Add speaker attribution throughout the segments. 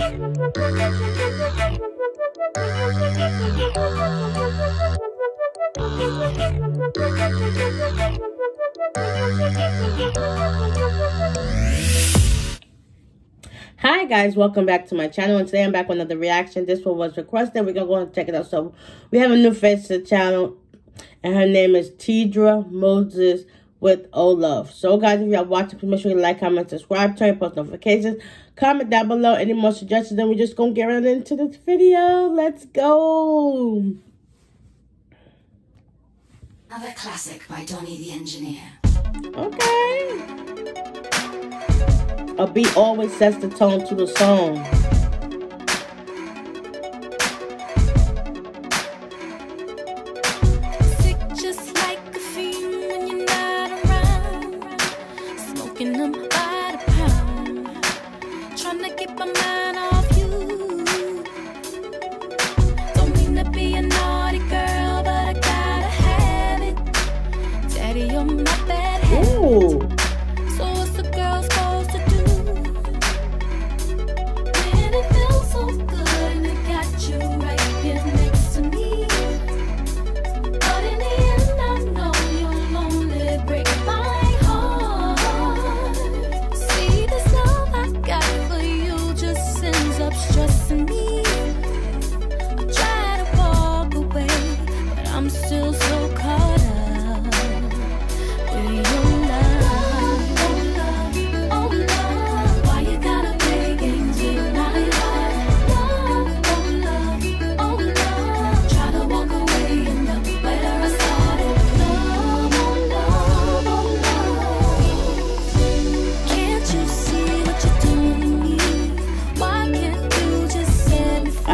Speaker 1: Hi guys, welcome back to my channel and today I'm back with another reaction. This one was requested. We're gonna go and check it out. So we have a new face to the channel and her name is Teedra Moses with old love. So guys, if y'all watching, please make sure you like, comment, subscribe, turn post notifications, comment down below any more suggestions. Then we're just gonna get right into this video. Let's go.
Speaker 2: Another classic by Donnie the Engineer.
Speaker 1: Okay. A beat always sets the tone to the song.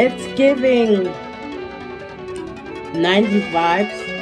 Speaker 1: It's giving 90 vibes.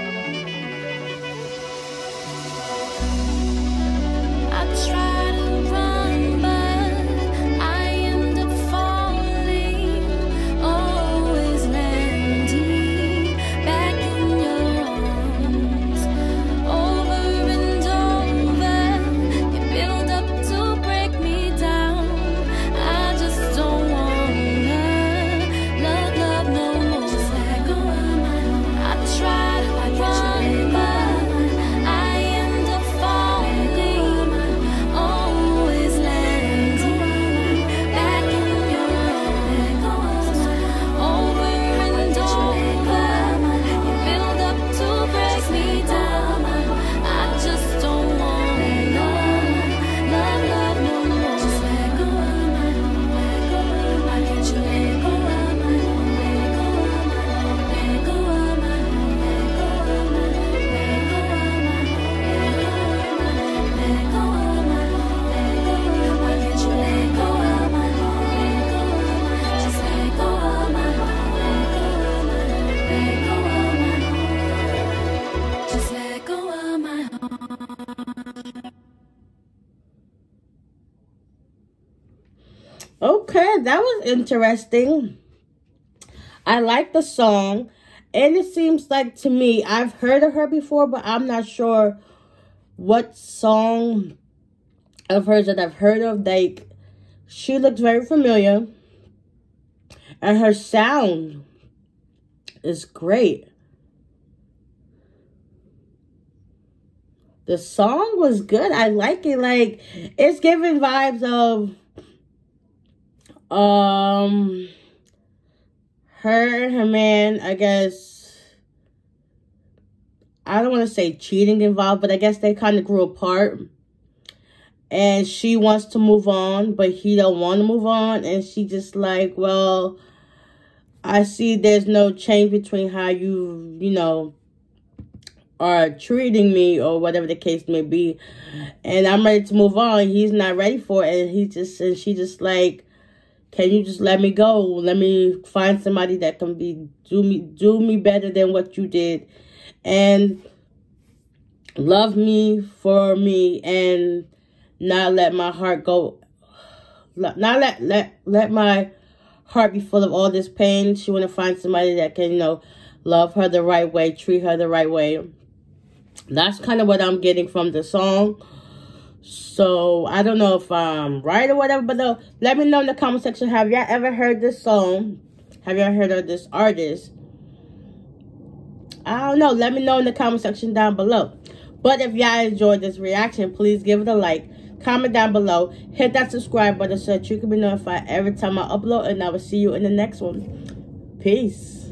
Speaker 3: That was interesting. I like the song. And it seems like to me, I've heard of her before, but I'm not sure what song of hers that I've heard of. Like, she looks very familiar. And her sound is great. The song was good. I like it. Like, it's giving vibes of, um, her and her man, I guess, I don't want to say cheating involved, but I guess they kind of grew apart. And she wants to move on, but he don't want to move on. And she just like, well, I see there's no change between how you, you know, are treating me or whatever the case may be. And I'm ready to move on. He's not ready for it. And he just, and she just like, can you just let me go? Let me find somebody that can be do me do me better than what you did and love me for me and not let my heart go not let let let my heart be full of all this pain. She want to find somebody that can, you know, love her the right way, treat her the right way. That's kind of what I'm getting from the song. So I don't know if I'm right or whatever, but though, let me know in the comment section. Have y'all ever heard this song? Have y'all heard of this artist? I don't know. Let me know in the comment section down below. But if y'all enjoyed this reaction, please give it a like. Comment down below. Hit that subscribe button so that you can be notified every time I upload. And I will see you in the next one. Peace.